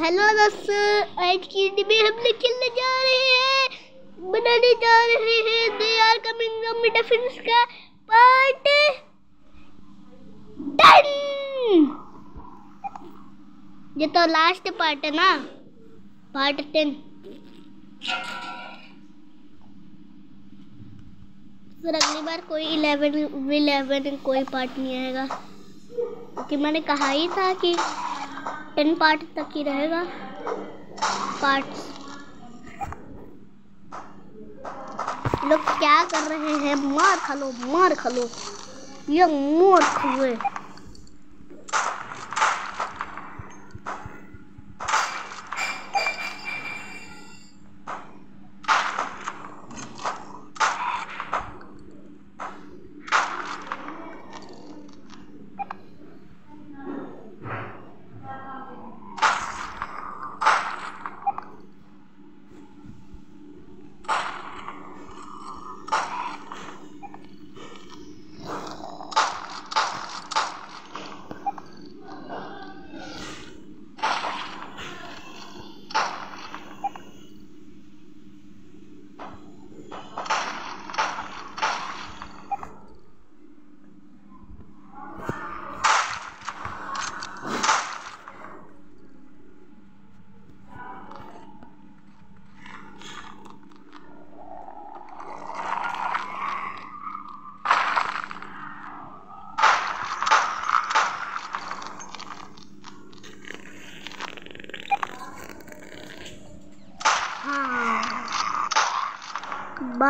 Hello दोस्तों। आज की में हम लोग खेलने जा रहे हैं। बनाने जा रहे हैं they are coming from defence का पार्ट टेन ये तो लास्ट पार्ट है ना? पार्ट टेन फिर अगली बार कोई इलेवन इलेवन कोई पार्ट नहीं आएगा। क्योंकि मैंने कहा ही था कि टेन पार्ट तक ही रहेगा। पार्ट्स लोग क्या कर रहे हैं? मार खा लो, मार खा लो। ये मोर खुए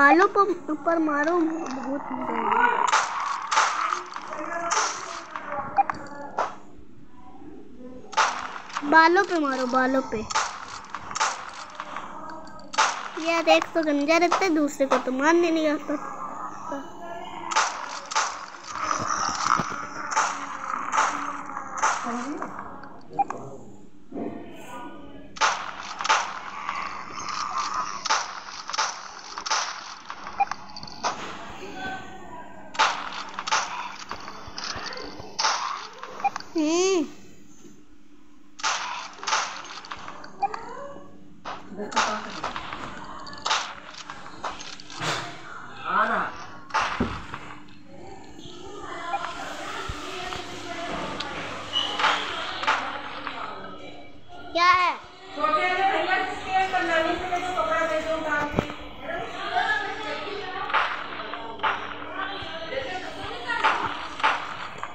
बालों पर ऊपर मारो, बहुत बालों पे मारो, बालों पे। यार एक तो गंजा रहता है, दूसरे को तो मारने नहीं आता।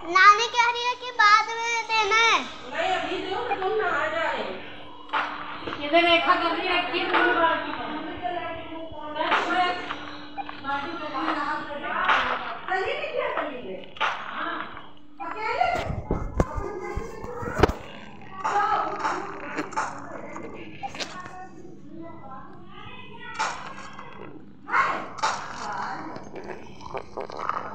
नानी कह रही है कि बाद में देना है। नहीं अभी दो तो तुम नहा जा रहे इधर रेखा कभी रखी है Yeah.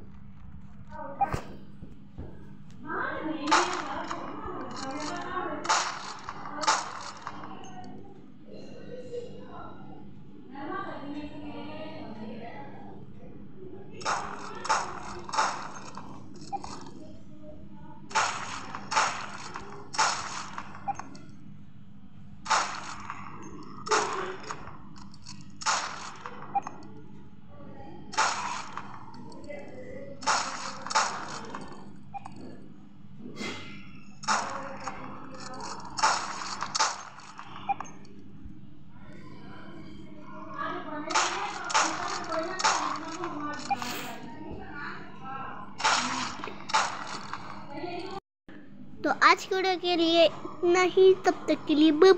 तो आज के वीडियो के लिए इतना ही। तब तक के लिए